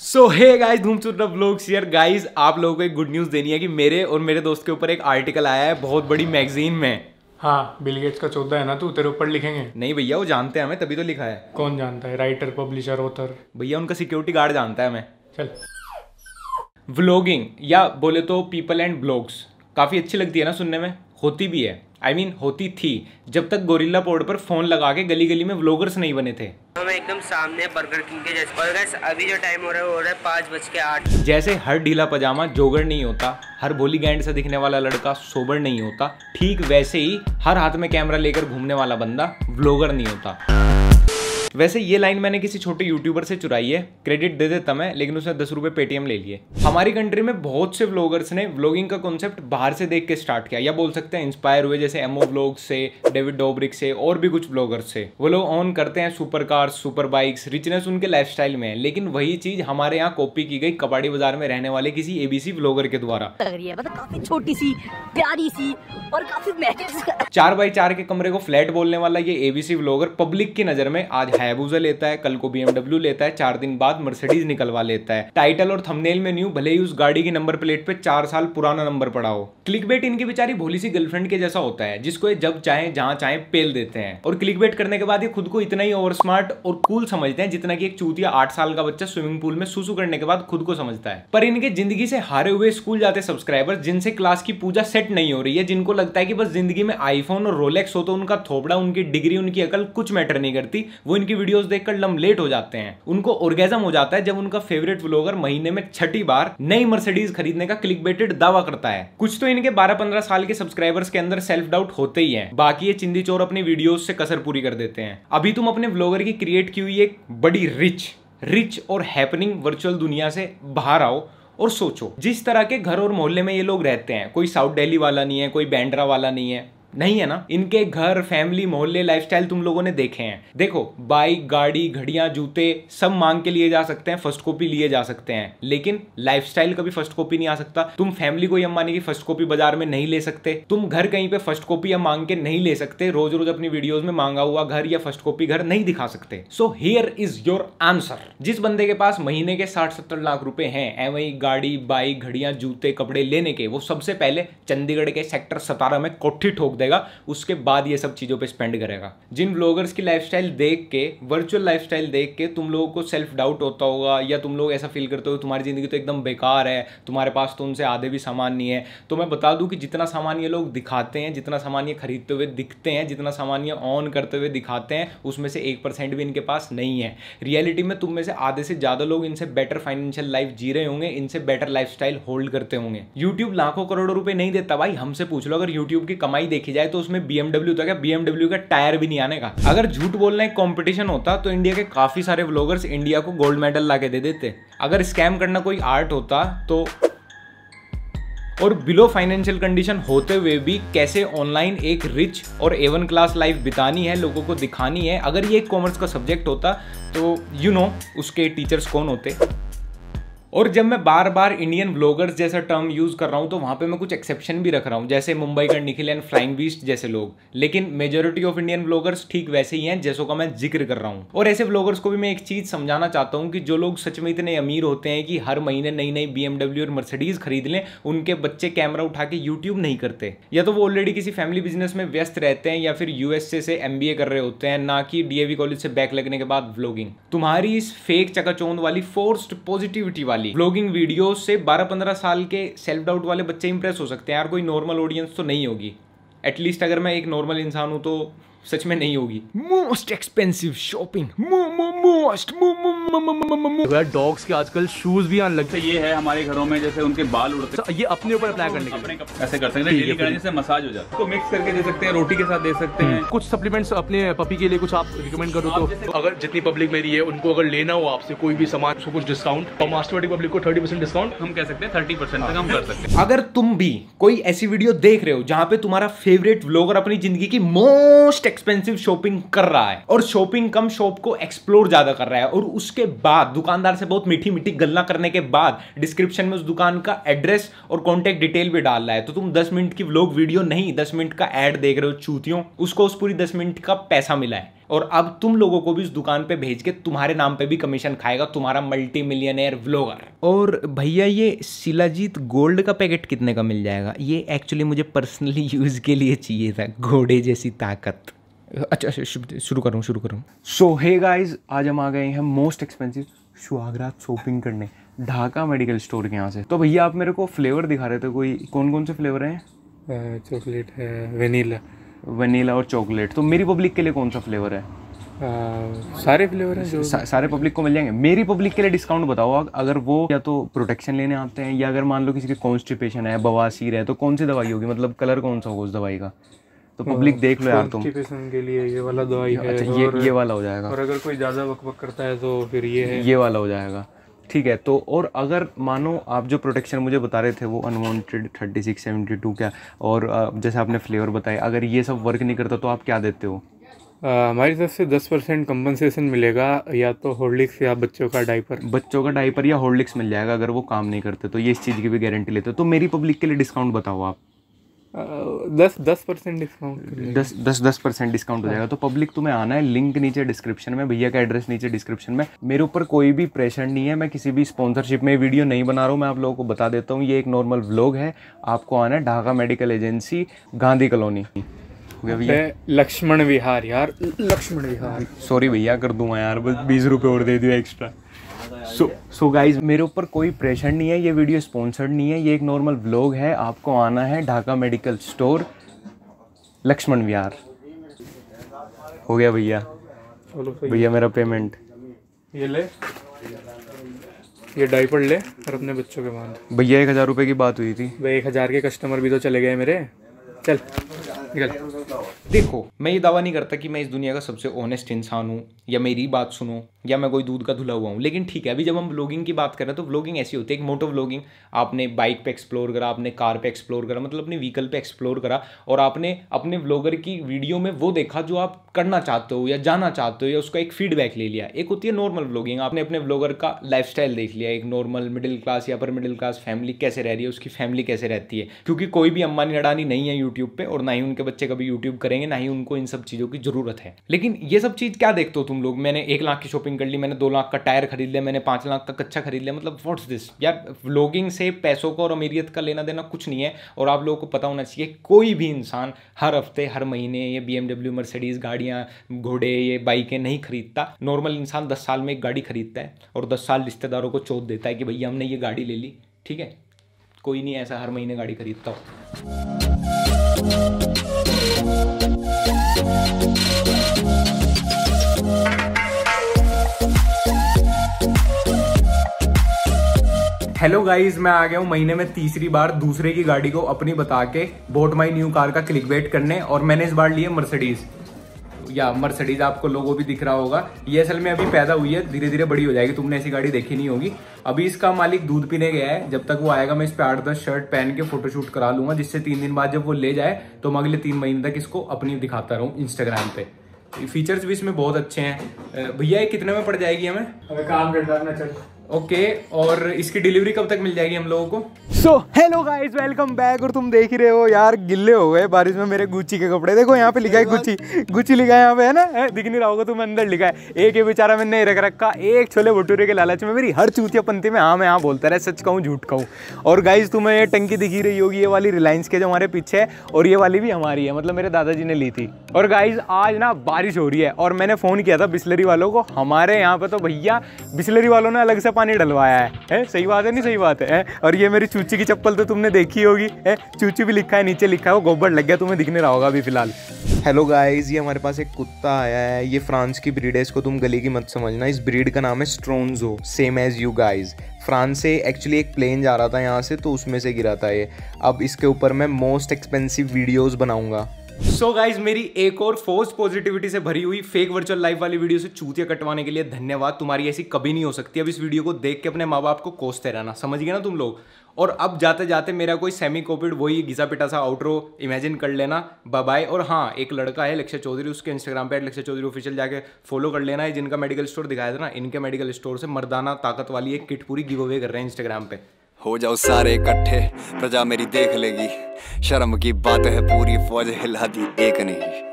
सो hey guys धूम चुट blogs here guys आप लोगों को एक गुड न्यूज़ देनी है कि मेरे और मेरे दोस्त के ऊपर एक आर्टिकल आया है बहुत बड़ी मैगजीन में। हाँ बिल गेट्स का चौदह है ना तू? तेरे ऊपर लिखेंगे। नहीं भैया वो जानते हैं हमें तभी तो लिखा है। कौन जानता है? राइटर पब्लिशर ऑथर भैया उनका सिक्योरिटी गार्ड जानता है हमें। चल। व्लॉगिंग या बोले तो पीपल एंड ब्लॉग्स काफ़ी अच्छी लगती है ना सुनने में? होती भी है। आई I मीन mean, होती थी। जब तक गोरिल्ला पोर्ट पर फ़ोन लगा के गली गली में व्लॉगर्स नहीं बने थे। हम एकदम सामने बर्गर किंग के जैसे और गैस अभी जो टाइम हो रहा है वो हो रहा है पाँच बज के आठ। जैसे हर ढीला पजामा जोगर नहीं होता हर भोली गैंड से दिखने वाला लड़का सोबर नहीं होता ठीक वैसे ही हर हाथ में कैमरा लेकर घूमने वाला बंदा व्लॉगर नहीं होता। वैसे ये लाइन मैंने किसी छोटे यूट्यूबर से चुराई है। क्रेडिट दे देता मैं लेकिन उसने दस रुपए पेटीएम ले लिए। हमारी कंट्री में बहुत से ब्लॉगर्स ने ब्लॉगिंग का कॉन्सेप्ट बाहर से देख के स्टार्ट किया। या बोल सकते हैं इंस्पायर हुए जैसे एमओ व्लॉग से डेविड डोब्रिक से और भी कुछ व्लॉगर्स से। वो लोग ऑन करते हैं super cars super bikes richness उनके लाइफ में है। लेकिन वही चीज़ हमारे यहाँ कॉपी की गई कबाड़ी बाज़ार में रहने वाले किसी एबीसी ब्लॉगर के द्वारा। मतलब काफ़ी छोटी सी प्यारी सी और काफ़ी चार बाई चार के कमरे को फ्लैट बोलने वाला ये एबीसी ब्लॉगर पब्लिक की नज़र में आज हैबूजा लेता है, कल को बीएमडब्ल्यू लेता है, चार दिन बाद मर्सिडीज निकलवा लेता है। टाइटल और थंबनेल में न्यू भले ही उस गाड़ी की नंबर प्लेट पे चार साल पुराना नंबर पड़ा हो। क्लिक बेट इनकी बेचारी भोली सी गर्लफ्रेंड के जैसा होता है, जिसको ये जब चाहे, जहाँ चाहे, पेल देते हैं। और क्लिक बेट करने के बाद ये खुद को इतना ही ओवर स्मार्ट और कूल समझते हैं, जितना की एक चूतिया आठ साल का बच्चा स्विमिंग पूल में सुसु करने के बाद खुद को समझता है। पर इनके ज़िंदगी से हारे हुए स्कूल जाते सब्सक्राइबर जिनसे क्लास की पूजा सेट नहीं हो रही है, जिनको लगता है कि बस ज़िंदगी में आईफोन और रोलेक्स हो तो उनका थोपड़ा, उनकी डिग्री उनकी अकल कुछ मैटर नहीं करती, वो इनकी वीडियोस देखकर लम लेट हो जाते हैं। उनको ऑर्गेजम हो जाता है जब उनका फेवरेट व्लॉगर महीने में छठी बार नई मर्सिडीज खरीदने का क्लिक दावा करता है। कुछ तो इनके 12-15 साल के सब्सक्राइबर्स के अंदर सेल्फ डाउट होते ही हैं। बाकी ये चिंदी चोर अपनी वीडियोस से कसर पूरी कर देते हैं। अभी तुम अपने व्लॉगर की क्रिएट की हुई एक बड़ी रिच रिच और हैपनिंग वर्चुअल दुनिया से बाहर आओ और सोचो। जिस तरह के घर और मोहल्ले में ये लोग रहते हैं, कोई साउथ दिल्ली वाला नहीं है, कोई बैंड्रा वाला नहीं है नहीं है ना? इनके घर फैमिली मोहल्ले लाइफस्टाइल तुम लोगों ने देखे हैं। देखो बाइक गाड़ी, घड़ियाँ, जूते, सब मांग के लिए जा सकते हैं फ़र्स्ट कॉपी लिए जा सकते हैं। लेकिन लाइफस्टाइल कभी फ़र्स्ट कॉपी नहीं आ सकता। तुम फैमिली कोई अंबानी की फ़र्स्ट कॉपी बाज़ार में नहीं ले सकते। तुम घर कहीं पे फ़र्स्ट कॉपी या मांग के नहीं ले सकते। रोज रोज अपनी वीडियोज़ में मांगा हुआ घर या फ़र्स्ट कॉपी घर नहीं दिखा सकते। So here is your answer जिस बंदे के पास महीने के साठ सत्तर लाख रुपए हैं एवं गाड़ी बाइक घड़ियाँ, जूते, कपड़े लेने के, वो सबसे पहले चंडीगढ़ के सेक्टर सतारा में कोठी ठोक देगा, उसके बाद ये सब चीज़ों पे स्पेंड करेगा। जिन ब्लॉगर्स की लाइफस्टाइल देख के वर्चुअल लाइफस्टाइल देख के तुम लोगों को सेल्फ डाउट होता होगा, या तुम लोग ऐसा फील करते हो, तुम्हारी ज़िंदगी तो एकदम बेकार है, तुम्हारे पास तो उनसे आधे भी सामान नहीं है। तो मैं बता दूँ कि जितना सामान ये लोग दिखाते हैं, जितना सामान ये खरीदते हुए दिखते हैं, जितना सामान ये ऑन करते हुए दिखाते हैं, उसमें से एक भी इनके पास नहीं है। रियलिटी में तुम में से आधे से ज़्यादा लोग इनसे बेटर फाइनेंशियल लाइफ जी रहे होंगे, इनसे बेटर लाइफ होल्ड करते होंगे। यूट्यूब लाखों करोड़ों रुपए नहीं देता भाई, हमसे पूछ लो, अगर यूट्यूब की कमाई देखी जाए तो उसमें बीएमडब्ल्यू था क्या बीएमडब्ल्यू का टायर भी नहीं आने का। अगर झूठ बोलना एक कंपटीशन होता तो इंडिया के काफ़ी सारे व्लॉगर्स इंडिया को गोल्ड मेडल ला दे देते। अगर स्कैम करना कोई आर्ट होता तो और बिलो फाइनेंशियल कंडीशन होते हुए भी कैसे ऑनलाइन एक रिच और एवन क्लास लाइफ बितानी है लोगों को दिखानी है अगर ये कॉमर्स का सब्जेक्ट होता तो यू you नो know, उसके टीचर्स कौन होते। और जब मैं बार बार इंडियन ब्लॉगर्स जैसा टर्म यूज़ कर रहा हूँ तो वहाँ पे मैं कुछ एक्सेप्शन भी रख रहा हूँ, जैसे मुंबई का निखिल एंड फ्लाइंग बीस्ट जैसे लोग। लेकिन मेजोरिटी ऑफ़ इंडियन ब्लॉगर्स ठीक वैसे ही हैं, जैसों का मैं ज़िक्र कर रहा हूँ। और ऐसे ब्लॉगर्स को भी मैं एक चीज़ समझाना चाहता हूँ कि जो लोग सच में इतने अमीर होते हैं कि हर महीने नई नई बी और मर्सिडीज़ खरीद लें, उनके बच्चे कैमरा उठा के यूट्यूब नहीं करते। या तो वो ऑलरेडी किसी फैमिली बिज़नेस में व्यस्त रहते हैं या फिर यूएसए से MBA कर रहे होते हैं, ना कि डीएवी कॉलेज से बैक लगने के बाद व्लॉगिंग तुम्हारी इस फेक चकाचौंध वाली फोर्स्ड पॉजिटिविटी वाली व्लॉगिंग ब्लॉगिंग वीडियो से 12-15 साल के सेल्फ डाउट वाले बच्चे इंप्रेस हो सकते हैं। यार कोई नॉर्मल ऑडियंस तो नहीं होगी। एटलीस्ट अगर मैं एक नॉर्मल इंसान हूँ तो सच में नहीं होगी। Most expensive shopping most dogs के आजकल शूज़ भी आने लगते ये है हमारे घरों में जैसे उनके बाल उड़ते ये अपने ऊपर अप्लाई करने अपने ऐसे कर सकते हैं करने से मसाज हो जाता है। मिक्स करके दे सकते हैं रोटी के साथ दे सकते हैं। कुछ सप्लीमेंट्स अपने पपी के लिए कुछ आप रिकमेंड करो तो। अगर जितनी पब्लिक मेरी है उनको अगर लेना हो आपसे कोई भी सामान उसको कुछ डिस्काउंट और मास्टरमेटिक पब्लिक को थर्टी परसेंट डिस्काउंट हम कह सकते हैं थर्टी परसेंट तक हम कर सकते हैं। अगर तुम भी कोई ऐसी वीडियो देख रहे हो जहाँ पे तुम्हारा फेवरेट व्लॉगर अपनी ज़िंदगी की मोस्ट एक्सपेंसिव शॉपिंग कर रहा है और शॉपिंग कम शॉप को एक्सप्लोर ज़्यादा कर रहा है और उसके बाद, दुकानदार से बहुत मीठी मीठी गल्ला करने के बाद डिस्क्रिप्शन में उस दुकान का एड्रेस और कॉन्टेक्ट डिटेल भी डाल रहा है। तो तुम दस मिनट की व्लॉग वीडियो नहीं, दस मिनट का एड देख रहे हो चूतियों, उसको उस पूरी दस मिनट का पैसा मिला है। और अब तुम लोगों को भी उस दुकान पे भेज के तुम्हारे नाम पे भी कमीशन खाएगा, तुम्हारा मल्टी मिलियनर व्लॉगर और भैया, ये शिलाजीत गोल्ड का पैकेट कितने का मिल जाएगा? ये एक्चुअली मुझे पर्सनली यूज़ के लिए चाहिए था, घोड़े जैसी ताकत। अच्छा अच्छा शुरू- शुरू करूँ शुरू करूँ। सो हे गाइस आज हम आ गए हैं मोस्ट एक्सपेंसिव सुहागरात शॉपिंग करने ढाका मेडिकल स्टोर के यहाँ से। तो भैया आप मेरे को फ्लेवर दिखा रहे थे कोई कौन कौन से फ्लेवर हैं? चॉकलेट है वनीला वनीला और चॉकलेट तो मेरी पब्लिक के लिए कौन सा फ्लेवर है? आ, सारे फ्लेवर हैं जो सा, सारे पब्लिक को मिल जाएँगे। मेरी पब्लिक के लिए डिस्काउंट बताओ अग- अगर वो या तो प्रोटेक्शन लेने आते हैं या अगर मान लो किसी की कॉन्स्टिपेशन है बवासीर है तो कौन सी दवाई होगी? मतलब कलर कौन सा होगा उस दवाई का? तो पब्लिक देख लो यार तुम। के लिए ये वाला दवाई है अच्छा ये ये वाला हो जाएगा। और अगर कोई ज़्यादा बकबक करता है तो फिर ये है। ये वाला हो जाएगा। ठीक है तो और अगर मानो आप जो प्रोटेक्शन मुझे बता रहे थे वो unwanted thirty six seventy two क्या? और जैसे आपने फ्लेवर बताए अगर ये सब वर्क नहीं करता तो आप क्या देते हो? हमारी तरफ़ से दस परसेंट कम्पनसेशन मिलेगा या तो हॉर्लिक्स या बच्चों का डाइपर बच्चों का डाइपर या हॉर्लिक्स मिल जाएगा अगर वो काम नहीं करते तो ये इस चीज़ की भी गारंटी लेते हो। तो मेरी पब्लिक के लिए डिस्काउंट बताओ आप। दस दस परसेंट डिस्काउंट दस दस दस परसेंट डिस्काउंट हो जाएगा। तो पब्लिक तुम्हें आना है लिंक नीचे डिस्क्रिप्शन में भैया का एड्रेस नीचे डिस्क्रिप्शन में। मेरे ऊपर कोई भी प्रेशर नहीं है मैं किसी भी स्पॉन्सरशिप में वीडियो नहीं बना रहा हूँ मैं आप लोगों को बता देता हूँ। ये एक नॉर्मल व्लॉग है। आपको आना है Dhaka medical agency Gandhi colony. भैया? लक्ष्मण विहार यार। लक्ष्मण विहार। सॉरी भैया कर दूँगा यार बस बीस रुपये और दे दियो एक्स्ट्रा सो सो गाइज़ मेरे ऊपर कोई प्रेशर नहीं है ये वीडियो स्पॉन्सर्ड नहीं है ये एक नॉर्मल व्लॉग है आपको आना है ढाका मेडिकल स्टोर लक्ष्मण विहार। हो गया भैया। भैया मेरा पेमेंट ये ले। ये डाइपर ले और अपने बच्चों के बाँध। भैया एक हज़ार रुपये की बात हुई थी। भाई एक हज़ार के कस्टमर भी तो चले गए मेरे। चल निकल। देखो मैं ये दावा नहीं करता कि मैं इस दुनिया का सबसे ऑनेस्ट इंसान हूँ। या मेरी बात सुनो, या मैं कोई दूध का धुला हुआ हूँ। लेकिन ठीक है, अभी जब हम व्लॉगिंग की बात करें तो व्लॉगिंग ऐसी होती है, एक मोटो व्लॉगिंग आपने बाइक पे एक्सप्लोर करा, आपने कार पे एक्सप्लोर करा मतलब अपने व्हीकल पे एक्सप्लोर करा, और आपने अपने व्लॉगर की वीडियो में वो देखा जो आप करना चाहते हो, या जाना चाहते हो, या उसका एक फीडबैक ले लिया। एक होती है नॉर्मल व्लॉगिंग आपने अपने व्लॉगर का लाइफ देख लिया, एक नॉर्मल मिडिल क्लास या अपर मिडिल क्लास फैमिली कैसे रह रही है, उसकी फैमिली कैसे रहती है। क्योंकि कोई भी अम्बानी अडानी नहीं है यूट्यूब पर और ना ही उनके बच्चे कभी यूट्यूब करेंगे, ना ही उनको इन सब चीज़ों की ज़रूरत है। लेकिन ये सब चीज़ क्या देखते हो तुम? लोग, मैंने एक लाख की शॉपिंग कर ली, मैंने दो लाख का टायर खरीद लिया, मैंने पाँच लाख का कच्चा खरीद लिया। मतलब व्हाट्स दिस यार व्लॉगिंग से पैसों का और अमीरियत का लेना देना कुछ नहीं है, और आप लोगों को पता होना चाहिए, कोई भी इंसान हर हफ़्ते, हर महीने ये बी एमडब्ल्यू मर्सिडीज़ गाड़ियाँ, घोड़े, ये बाइकें नहीं खरीदता। नॉर्मल इंसान दस साल में एक गाड़ी खरीदता है, और दस साल रिश्तेदारों को चोट देता है कि भैया, हमने ये गाड़ी ले ली, ठीक है? कोई नहीं ऐसा हर महीने गाड़ी खरीदता हो। हेलो गाइस मैं आ गया हूँ महीने में तीसरी बार दूसरे की गाड़ी को अपनी बता के बोट माई न्यू कार का क्लिक वेट करने और मैंने इस बार लिया मर्सिडीज या मर्सिडीज आपको लोगो भी दिख रहा होगा। ये असल में अभी पैदा हुई है धीरे धीरे बड़ी हो जाएगी, तुमने ऐसी गाड़ी देखी नहीं होगी। अभी इसका मालिक दूध पीने गया है, जब तक वो आएगा मैं इस पे आठ दस शर्ट पहन के फोटोशूट करा लूँगा, जिससे तीन दिन बाद जब वो ले जाए तो मैं अगले तीन महीने तक इसको अपनी दिखाता रहूँ इंस्टाग्राम पे। फीचर्स भी इसमें बहुत अच्छे हैं। भैया, ये कितने में पड़ जाएगी हमें? काम करता ओके okay, और इसकी डिलीवरी कब तक मिल जाएगी हम लोगों को? So hello guys welcome back और तुम देख ही रहे हो यार गिल्ले हो गए बारिश में मेरे गुच्ची के कपड़े। देखो यहाँ पे लिखा है गुच्ची गुच्ची लिखा है यहाँ पे है ना? दिख नहीं रहा होगा तुम अंदर लिखा है। एक ये बेचारा मैंने नहीं रख रखा एक छोले भटूरे के लालच में। मेरी हर चूतिया पंथी में हाँ मैं हाँ बोलता रहे सच कहूँ झूठ कहूँ। और गाइज़ तुम्हें ये टंकी दिखी रही होगी ये वाली रिलायंस के जो हमारे पीछे है और ये वाली भी हमारी है मतलब मेरे दादाजी ने ली थी। और गाइज़ आज ना बारिश हो रही है और मैंने फ़ोन किया था बिस्लरी वालों को। हमारे यहाँ पे तो भैया बिस्लरी वालों ने अलग से पानी डलवाया है है? सही बात है, नहीं सही बात है? और ये मेरी चूची की चप्पल तो तुमने देखी होगी, है? चूची भी लिखा है, नीचे लिखा है, वो गोबर लग गया, तुम्हें दिखने रहा होगा अभी फ़िलहाल। हेलो गाइस ये हमारे पास एक कुत्ता आया है, ये फ्रांस की ब्रीड है, इसको तुम गली की मत समझना, इस ब्रीड का नाम है स्ट्रोनजो same age you guys France से एक्चुअली एक प्लेन जा रहा था यहाँ से तो उसमें से गिरा था ये। अब इसके ऊपर मैं मोस्ट एक्सपेंसिव वीडियोस बनाऊँगा। सो so गाइज़ मेरी एक और फोर्स पॉजिटिविटी से भरी हुई फेक वर्चुअल लाइफ वाली वीडियो से चूतिया कटवाने के लिए धन्यवाद। तुम्हारी ऐसी कभी नहीं हो सकती। अब इस वीडियो को देख के अपने माँ बाप को कोसते रहना। समझ गए ना तुम लोग? और अब जाते जाते मेरा कोई सेमी कोविड वही घिसा पिटा सा आउटरो इमेजिन कर लेना। बाय और हाँ एक लड़का है, लक्ष्य चौधरी, उसके इंस्टाग्राम पे लक्ष्य चौधरी ऑफिशियल जाके फॉलो कर लेना है, जिनका मेडिकल स्टोर दिखाया था ना, इनके मेडिकल स्टोर से मर्दाना ताकत वाली एक किट पूरी गिव अवे कर रहे हैं इंस्टाग्राम पे। हो जाओ सारे इकट्ठे, प्रजा मेरी देख लेगी। शर्म की बात है, पूरी फौज हिला दी एक नहीं